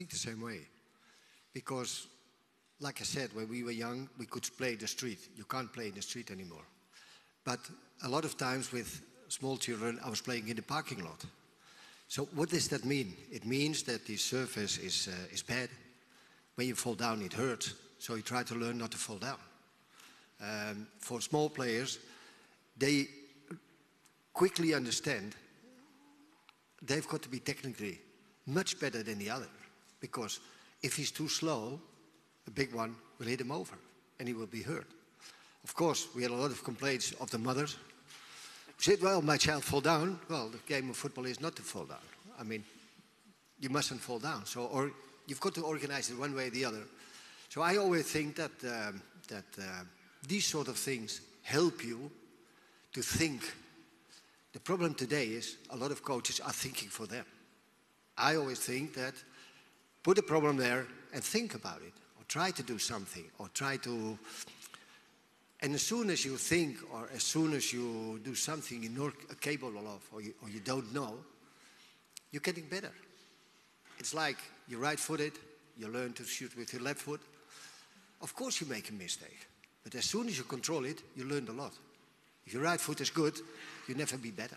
think the same way. Because, like I said, when we were young, we could play in the street. You can't play in the street anymore. But a lot of times with small children, I was playing in the parking lot. So what does that mean? It means that the surface is, uh, is bad. When you fall down, it hurts. So you try to learn not to fall down. Um, for small players, they quickly understand they've got to be technically much better than the other. Because if he's too slow, a big one will hit him over and he will be hurt. Of course, we had a lot of complaints of the mothers who said, well, my child fall down. Well, the game of football is not to fall down. I mean, you mustn't fall down. So, or you've got to organize it one way or the other. So I always think that, um, that uh, these sort of things help you to think. The problem today is a lot of coaches are thinking for them. I always think that put a problem there and think about it, or try to do something, or try to. And as soon as you think, or as soon as you do something you're not capable of, or you, or you don't know, you're getting better. It's like you're right footed, you learn to shoot with your left foot. Of course, you make a mistake, but as soon as you control it, you learn a lot. If your right foot is good, you'll never be better.